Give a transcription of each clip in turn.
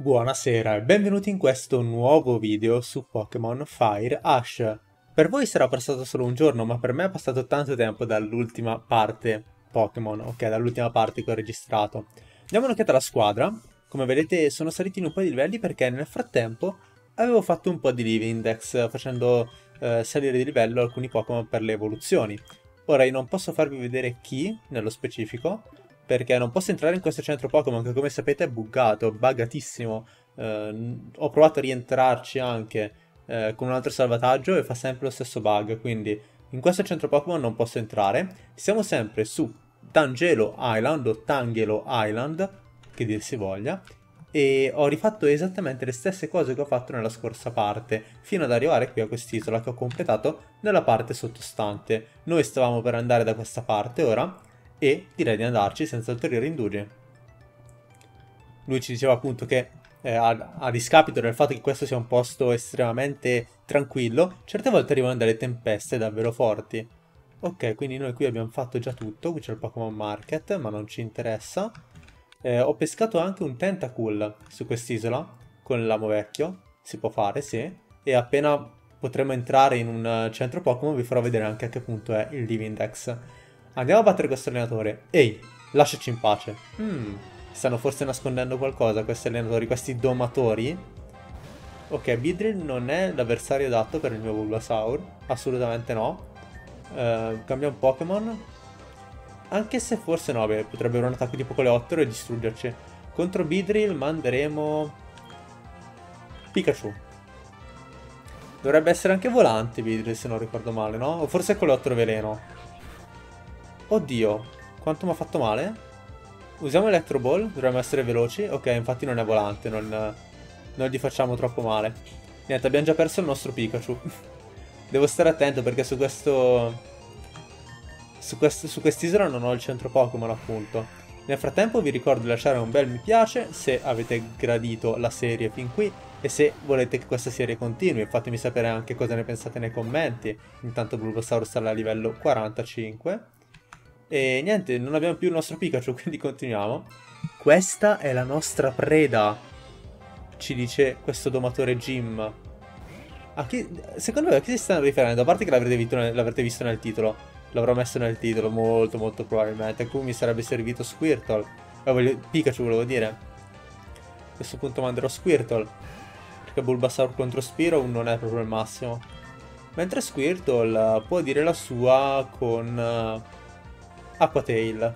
Buonasera e benvenuti in questo nuovo video su Pokémon Fire Ash. Per voi sarà passato solo un giorno, ma per me è passato tanto tempo dall'ultima parte Pokémon, ok, dall'ultima parte che ho registrato. Diamo un'occhiata alla squadra. Come vedete sono saliti in un po' di livelli perché nel frattempo avevo fatto un po' di live index facendo eh, salire di livello alcuni Pokémon per le evoluzioni. Ora io non posso farvi vedere chi nello specifico, perché non posso entrare in questo centro Pokémon che come sapete è buggato, buggatissimo. Eh, ho provato a rientrarci anche eh, con un altro salvataggio e fa sempre lo stesso bug, quindi in questo centro Pokémon non posso entrare. Siamo sempre su Tangelo Island o Tangelo Island, che dir si voglia, e ho rifatto esattamente le stesse cose che ho fatto nella scorsa parte, fino ad arrivare qui a quest'isola che ho completato nella parte sottostante. Noi stavamo per andare da questa parte ora, e direi di andarci senza ulteriori indugi. Lui ci diceva appunto che eh, a, a, discapito del fatto che questo sia un posto estremamente tranquillo, certe volte arrivano delle tempeste davvero forti. Ok, quindi noi qui abbiamo fatto già tutto, qui c'è il Pokémon Market, ma non ci interessa. Eh, ho pescato anche un Tentacool su quest'isola, con l'amo vecchio, si può fare, sì. E appena potremo entrare in un centro Pokémon vi farò vedere anche a che punto è il Divindex. Andiamo a battere questo allenatore. Ehi, lasciaci in pace. Hmm, stanno forse nascondendo qualcosa questi allenatori, questi domatori. Ok, Bidrill non è l'avversario adatto per il mio Bulbasaur. Assolutamente no. Uh, cambiamo Pokémon. Anche se forse no, beh, potrebbe avere un attacco tipo coleottero e distruggerci. Contro Bidrill manderemo... Pikachu. Dovrebbe essere anche volante Bidrill se non ricordo male, no? O forse è coleottero veleno. Oddio, quanto mi ha fatto male? Usiamo Electro Ball, dovremmo essere veloci. Ok, infatti non è volante, non, non gli facciamo troppo male. Niente, abbiamo già perso il nostro Pikachu. Devo stare attento perché su questo... Su, questo, su quest'isola non ho il centro Pokémon appunto. Nel frattempo vi ricordo di lasciare un bel mi piace se avete gradito la serie fin qui e se volete che questa serie continui fatemi sapere anche cosa ne pensate nei commenti. Intanto Bulbasaur sta a livello 45. E niente, non abbiamo più il nostro Pikachu, quindi continuiamo. Questa è la nostra preda, ci dice questo domatore Jim. Chi, secondo me a chi si stanno riferendo? A parte che l'avrete visto, visto nel titolo. L'avrò messo nel titolo, molto molto probabilmente. A cui mi sarebbe servito Squirtle. Eh, voglio, Pikachu volevo dire. A questo punto manderò Squirtle. Perché Bulbasaur contro Spiro non è proprio il massimo. Mentre Squirtle può dire la sua con... Uh, Aqua Tail.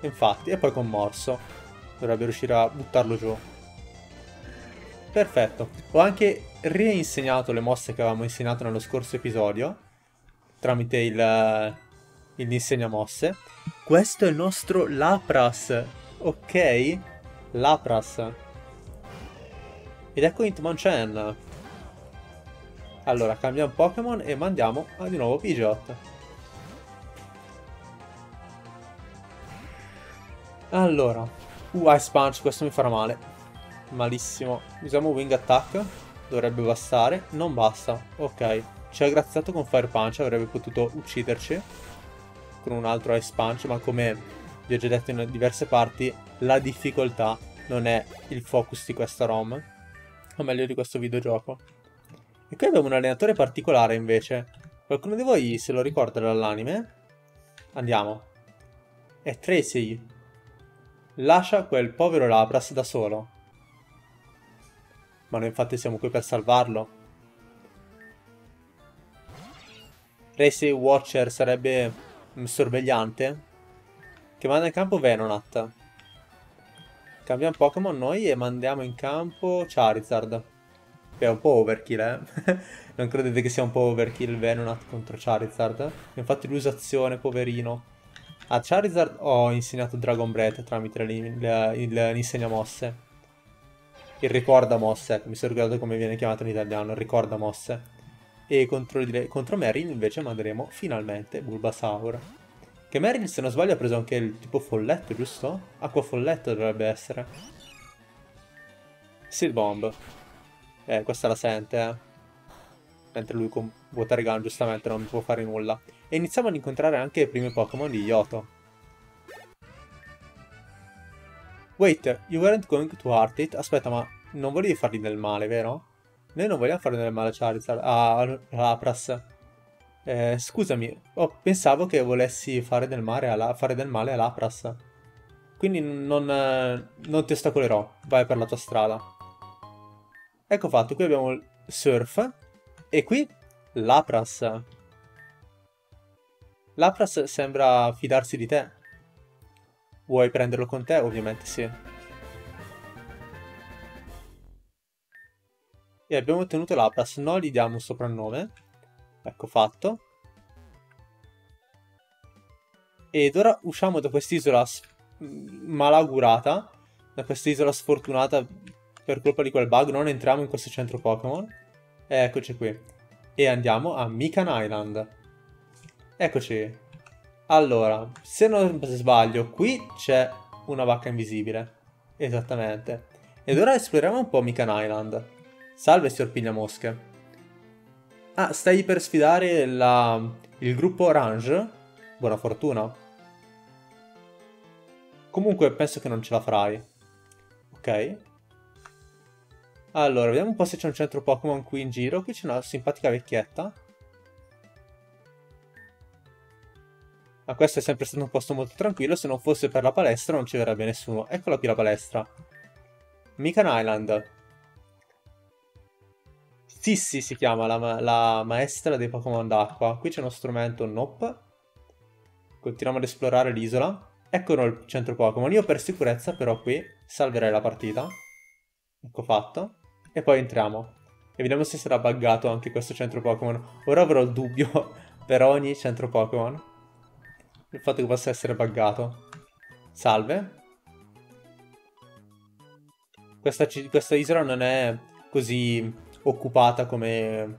Infatti, e poi con Morso. Dovrebbe riuscire a buttarlo giù. Perfetto. Ho anche reinsegnato le mosse che avevamo insegnato nello scorso episodio. Tramite il, il insegna mosse. Questo è il nostro Lapras. Ok? Lapras. Ed ecco Hitmonchan. Allora, cambiamo Pokémon e mandiamo di nuovo Pidgeot. Allora, uh, Ice Punch, questo mi farà male. Malissimo. Usiamo Wing Attack, dovrebbe bastare. Non basta, ok. Ci ha graziato con Fire Punch, avrebbe potuto ucciderci con un altro Ice Punch, ma come vi ho già detto in diverse parti, la difficoltà non è il focus di questa ROM, o meglio di questo videogioco. E qui abbiamo un allenatore particolare invece. Qualcuno di voi se lo ricorda dall'anime? Andiamo. È Tracy, Lascia quel povero Lapras da solo. Ma noi infatti siamo qui per salvarlo. Racy Watcher sarebbe un sorvegliante che manda in campo Venonat. Cambiamo Pokémon noi e mandiamo in campo Charizard. È un po' overkill, eh? non credete che sia un po' overkill Venonat contro Charizard? Infatti l'usazione, poverino. A Charizard ho insegnato Dragon Breath tramite l'insegna mosse. Il ricorda mosse, ecco, mi sono ricordato come viene chiamato in italiano, il ricorda mosse. E contro, contro Meryl invece manderemo finalmente Bulbasaur. Che Meryl, se non sbaglio, ha preso anche il tipo folletto, giusto? Acqua folletto dovrebbe essere. Seed Bomb. Eh, questa la sente, eh. Mentre lui con Water Gun giustamente non può fare nulla. E iniziamo ad incontrare anche i primi Pokémon di Yoto. Wait, you weren't going to hurt it? Aspetta, ma non volevi fargli del male, vero? Noi non vogliamo fare del male a Charizard. A Lapras. Eh, scusami, oh, pensavo che volessi fare del, alla, fare del male a Lapras. Quindi non, eh, non ti ostacolerò. Vai per la tua strada. Ecco fatto, qui abbiamo il Surf. E qui Lapras. Lapras sembra fidarsi di te. Vuoi prenderlo con te? Ovviamente sì. E abbiamo ottenuto Lapras. No, gli diamo un soprannome. Ecco fatto. Ed ora usciamo da quest'isola malaugurata. Da quest'isola sfortunata per colpa di quel bug. Non entriamo in questo centro Pokémon. Eccoci qui. E andiamo a Mikan Island. Eccoci. Allora, se non sbaglio, qui c'è una vacca invisibile. Esattamente. Ed ora esploriamo un po' Mikan Island. Salve, signor Pigliamosche. Ah, stai per sfidare la... il gruppo Orange? Buona fortuna. Comunque, penso che non ce la farai. Ok. Allora, vediamo un po' se c'è un centro Pokémon qui in giro. Qui c'è una simpatica vecchietta. Ma questo è sempre stato un posto molto tranquillo, se non fosse per la palestra non ci verrebbe nessuno. Eccola qui la palestra. Mikan Island. Sissi si chiama la, la maestra dei Pokémon d'acqua. Qui c'è uno strumento Nope. Continuiamo ad esplorare l'isola. Eccolo il centro Pokémon. Io per sicurezza però qui salverei la partita. Ecco fatto. E poi entriamo. E vediamo se sarà buggato anche questo centro Pokémon. Ora avrò il dubbio per ogni centro Pokémon il fatto che possa essere buggato. Salve. Questa, questa isola non è così occupata come,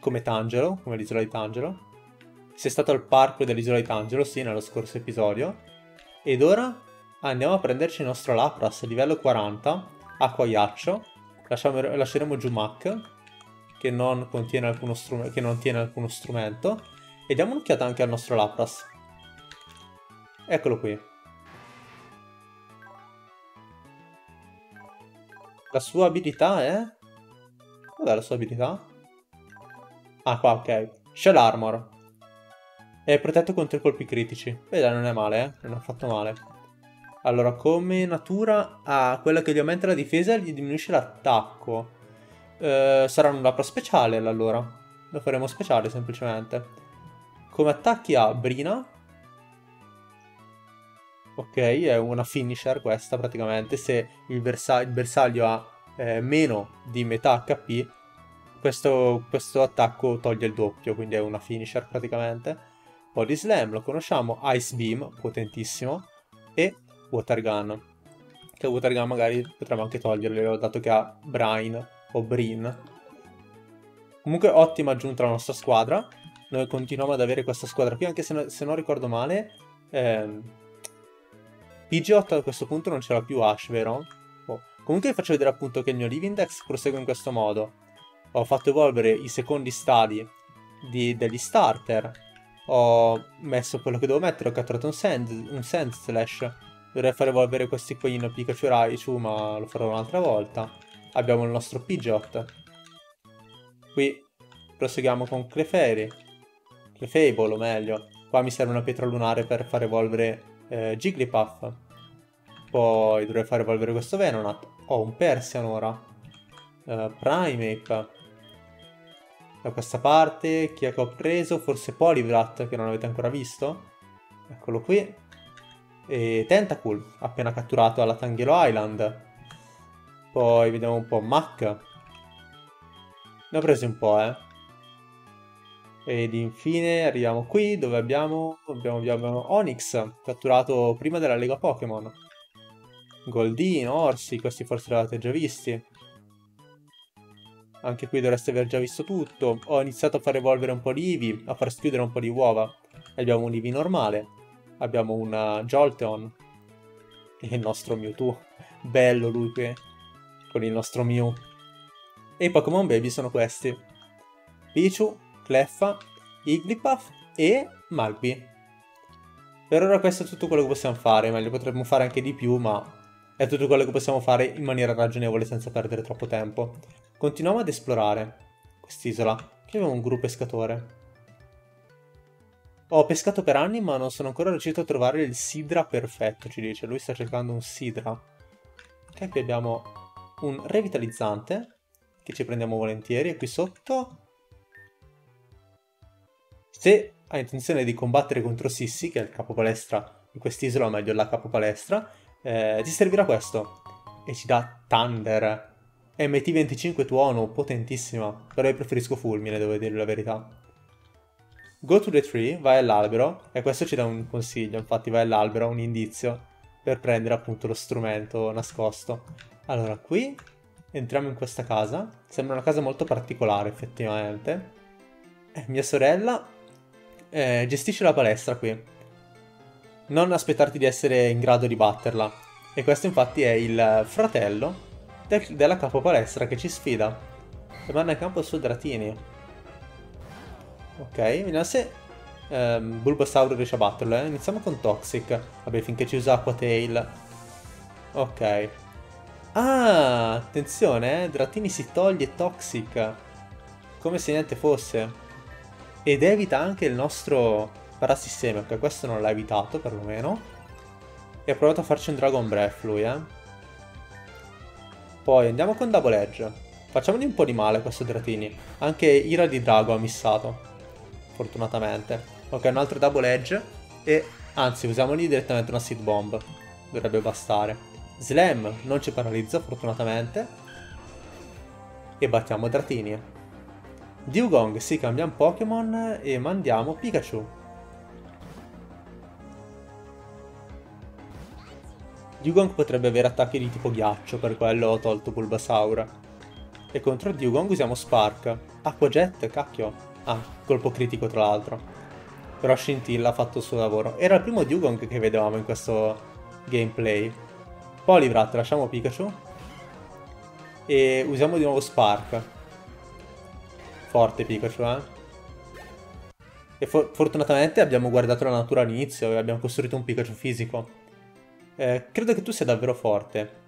come Tangelo, come l'isola di Tangelo. Sei stato al parco dell'isola di Tangelo, sì, nello scorso episodio. Ed ora andiamo a prenderci il nostro Lapras, livello 40, acqua ghiaccio. Lasciamo, lasceremo giù Mac, che non, contiene alcuno che non tiene alcuno strumento. E diamo un'occhiata anche al nostro Lapras. Eccolo qui. La sua abilità è... Dov'è la sua abilità? Ah, qua, ok. Shell Armor. È protetto contro i colpi critici. Vedi, non è male, eh? Non ha fatto male. Allora, come natura ah, quella che gli aumenta la difesa e gli diminuisce l'attacco. Eh, sarà un labbra speciale, allora. Lo faremo speciale, semplicemente. Come attacchi ha Brina, Ok, è una finisher questa praticamente. Se il, bersa il bersaglio ha eh, meno di metà HP, questo, questo, attacco toglie il doppio, quindi è una finisher praticamente. Body Slam, lo conosciamo, Ice Beam, potentissimo, e Water Gun, che Water Gun magari potremmo anche toglierlo, dato che ha Brain o Brin. Comunque ottima aggiunta alla nostra squadra, noi continuiamo ad avere questa squadra qui, anche se, se non ricordo male... Ehm, Pidgeot a questo punto non ce l'ha più Ash, vero? Oh. Comunque vi faccio vedere appunto che il mio Live Index prosegue in questo modo. Ho fatto evolvere i secondi stadi di, degli starter. Ho messo quello che devo mettere, ho catturato un Sand, un sand Slash. Dovrei far evolvere questi qui in Pikachu e Raichu, ma lo farò un'altra volta. Abbiamo il nostro Pidgeot. Qui proseguiamo con Clefairy. Clefable, o meglio. Qua mi serve una pietra lunare per far evolvere eh, Jigglypuff. Poi dovrei fare evolvere questo Venonat. Ho un Persian ora. Uh, Primeape. Da questa parte, chi è che ho preso? Forse Polybrat, che non avete ancora visto. Eccolo qui. E Tentacool, appena catturato alla Tanghelo Island. Poi vediamo un po' Mac. Ne ho presi un po', eh. Ed infine arriviamo qui dove abbiamo, abbiamo, abbiamo Onyx, catturato prima della Lega Pokémon. Goldino, Orsi, questi forse li avete già visti. Anche qui dovreste aver già visto tutto. Ho iniziato a far evolvere un po' di Eevee, a far schiudere un po' di uova. Abbiamo un Eevee normale, abbiamo una Jolteon e il nostro Mewtwo. Bello lui qui, con il nostro Mew. E i Pokémon Baby sono questi. Pichu, Cleffa, Igglypuff e Magby. Per ora questo è tutto quello che possiamo fare, meglio potremmo fare anche di più, ma È tutto quello che possiamo fare in maniera ragionevole senza perdere troppo tempo. Continuiamo ad esplorare quest'isola. Qui abbiamo un gruppo pescatore. Ho pescato per anni ma non sono ancora riuscito a trovare il sidra perfetto, ci dice. Lui sta cercando un sidra. Ok, qui abbiamo un revitalizzante, che ci prendiamo volentieri. E qui sotto... Se hai intenzione di combattere contro Sissi, che è il capo palestra di quest'isola, o meglio la capo palestra, eh, ti servirà questo. E ci dà Thunder. MT25 tuono, potentissima. Però io preferisco Fulmine, devo dire la verità. Go to the tree, vai all'albero, e questo ci dà un consiglio, infatti vai all'albero, un indizio, per prendere appunto lo strumento nascosto. Allora, qui entriamo in questa casa, sembra una casa molto particolare effettivamente. Mia sorella eh, gestisce la palestra qui. Non aspettarti di essere in grado di batterla. E questo infatti è il fratello del, della capo palestra che ci sfida. E manda in campo il suo Dratini. Ok, vediamo se um, Bulbasaur riesce a batterlo. Eh? Iniziamo con Toxic. Vabbè, finché ci usa Aqua Tail. Ok. Ah, attenzione, eh. Dratini si toglie Toxic. Come se niente fosse. Ed evita anche il nostro parasistema, ok, questo non l'ha evitato perlomeno. E ha provato a farci un Dragon Breath lui, eh. Poi andiamo con Double Edge. Facciamogli un po' di male questo Dratini. Anche Ira di Drago ha missato fortunatamente. Ok, un altro double edge e anzi usiamogli direttamente una seed bomb. Dovrebbe bastare. Slam non ci paralizza fortunatamente. E battiamo Dratini. Dugong, sì, cambiamo Pokémon e mandiamo Pikachu. Dugong potrebbe avere attacchi di tipo ghiaccio, per quello ho tolto Bulbasaur. E contro Dugong usiamo Spark. Acqua Jet, cacchio. Ah, colpo critico tra l'altro. Però Scintilla ha fatto il suo lavoro. Era il primo Dugong che vedevamo in questo gameplay. Poliwrath, lasciamo Pikachu. E usiamo di nuovo Spark. Forte Pikachu, eh. E for fortunatamente abbiamo guardato la natura all'inizio e abbiamo costruito un Pikachu fisico. Eh, credo che tu sia davvero forte.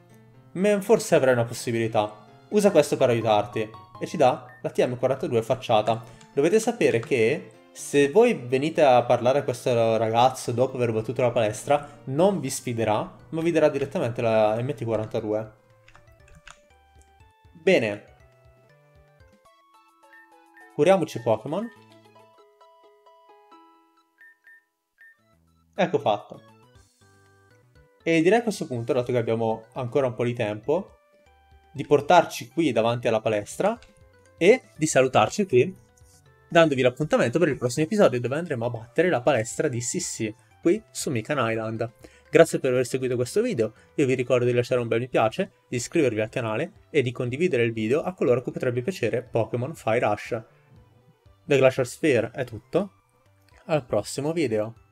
Ma forse avrai una possibilità. Usa questo per aiutarti. E ci dà la TM42 facciata dovete sapere che se voi venite a parlare a questo ragazzo dopo aver battuto la palestra, non vi sfiderà, ma vi darà direttamente la MT42. Bene. Curiamoci Pokémon. Ecco fatto. E direi a questo punto, dato che abbiamo ancora un po' di tempo, di portarci qui davanti alla palestra e di salutarci qui dandovi l'appuntamento per il prossimo episodio dove andremo a battere la palestra di Sissi, qui su Mikan Island. Grazie per aver seguito questo video, io vi ricordo di lasciare un bel mi piace, di iscrivervi al canale e di condividere il video a coloro a cui potrebbe piacere Pokémon Fire Rush. The Glacial Sphere è tutto, al prossimo video.